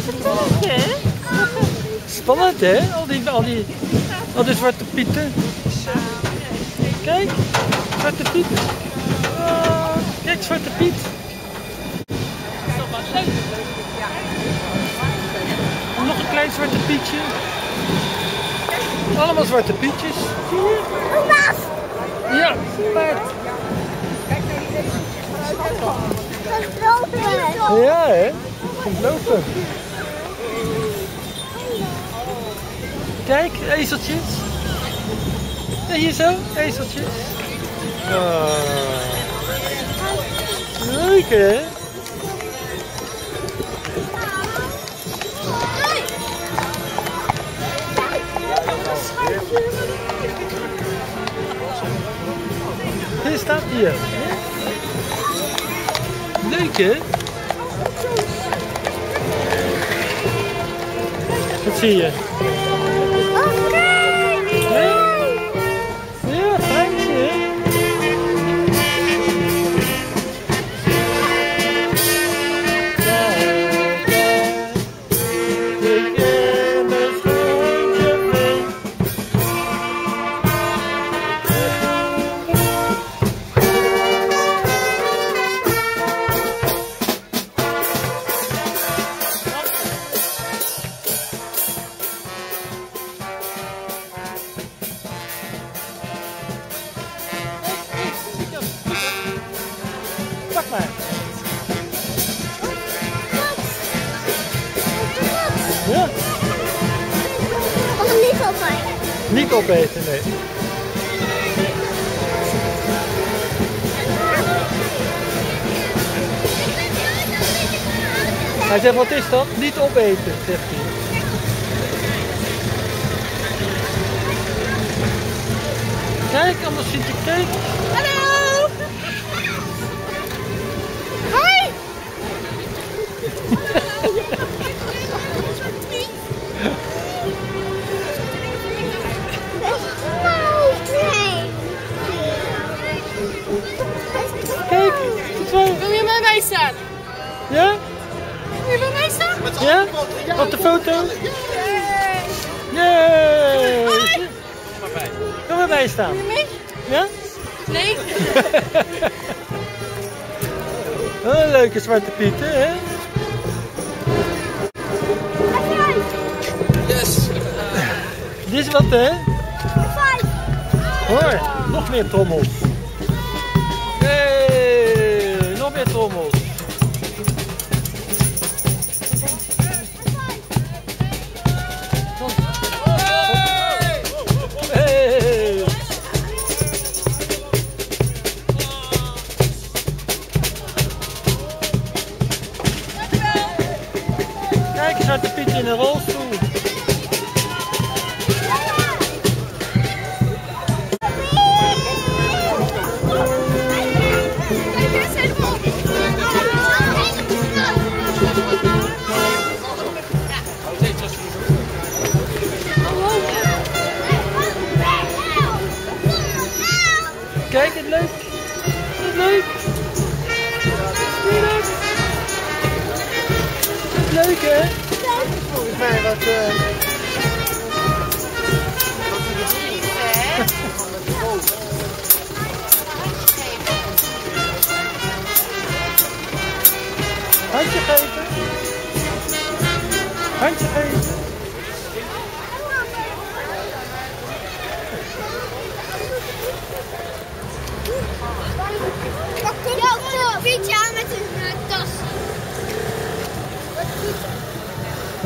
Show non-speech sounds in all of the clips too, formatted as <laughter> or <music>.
spannend, hè? Spannend hè? Al die, al die, al die zwarte pieten. Kijk, zwarte piet. Ah, kijk, zwarte piet. En nog een klein zwarte pietje. Allemaal zwarte pietjes. Zie? Ja, paard. Ja hè? Komt lopen. Kijk, ezeltjes. Ja, hier zo, ezeltjes. Ah. Leuk hè? Hier staat hier. Leuk hè? Wat zie je? Niet opeten, nee. Hij zegt, wat is dat? Niet opeten, zegt hij. Kijk, anders zit je kijk. Hallo! Wil je bij mij staan? Ja? Wil je bij mij staan? Ja? Op de foto? Yay! Kom erbij staan. Mee? Ja? Nee? Een <laughs> leuke zwarte pieten, hè? Yes! Dit is wat, hè? Hoor, nog meer trommels. Kijk eens uit de Pietje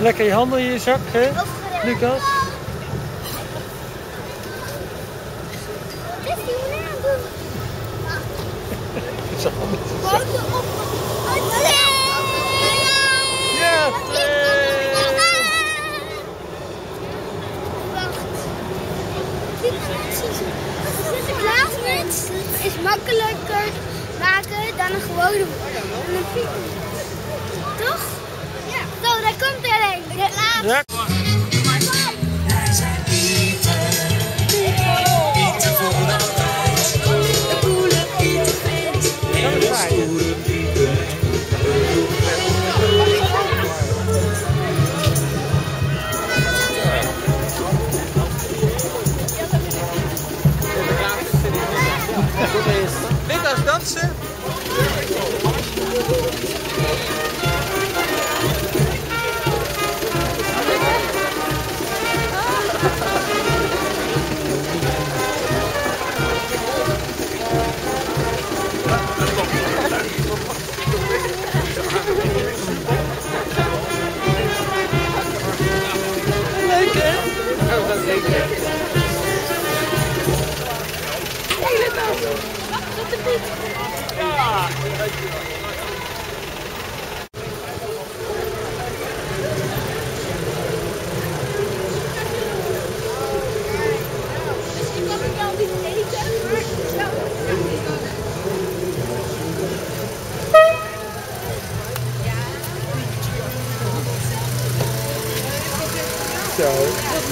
Lekker je handen in je zak, hè? Lucas. Wat is. Ja. Sinterklaasmuts makkelijker maken dan een gewone. Toch? Ja. Zo, daar komt er een. De laatste. Ja. Wij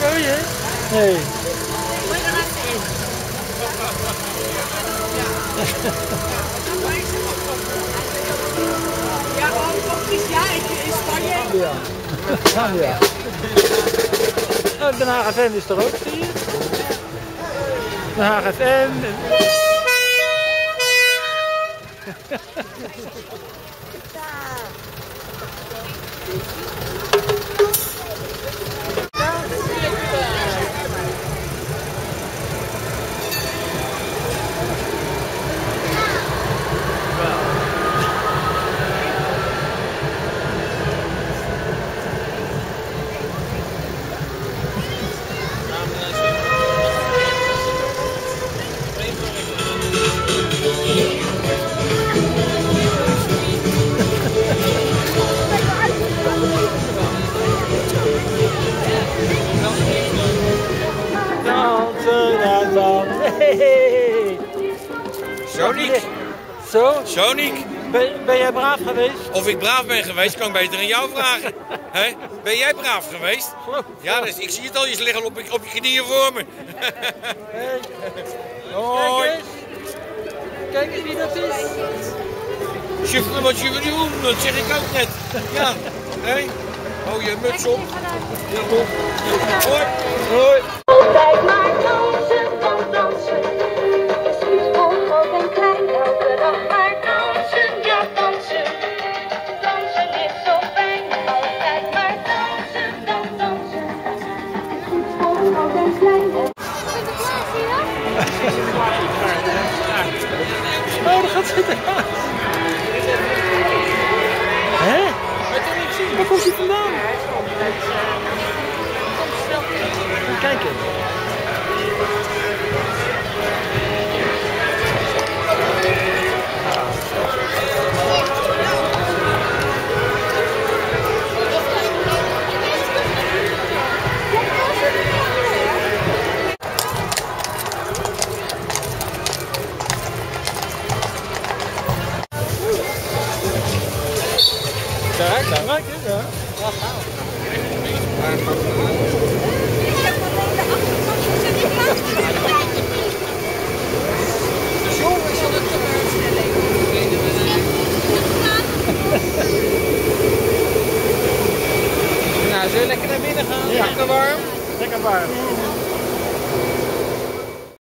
mooi hè? Nee. Moet je er even in? Ja, ik in Spanje. Ja. ja. Oh, Den Haag FM is er ook, zie je? Den Haag FM. Dansen, Sonic, Zo, Sonic, ben, ben jij braaf geweest? of ik braaf ben geweest, kan ik beter aan jou vragen. <laughs> Hè? Ben jij braaf geweest? Ja, dus ik zie het al, je liggen op je, op je knieën voor me. Hey. Hoi. Kijk eens. Kijk eens wie dat is. Schiffelen wat je wil doen, dat zeg ik ook net. Ja, hè? Hou je muts op. Ja, toch? Hoi. Hoi. to the house.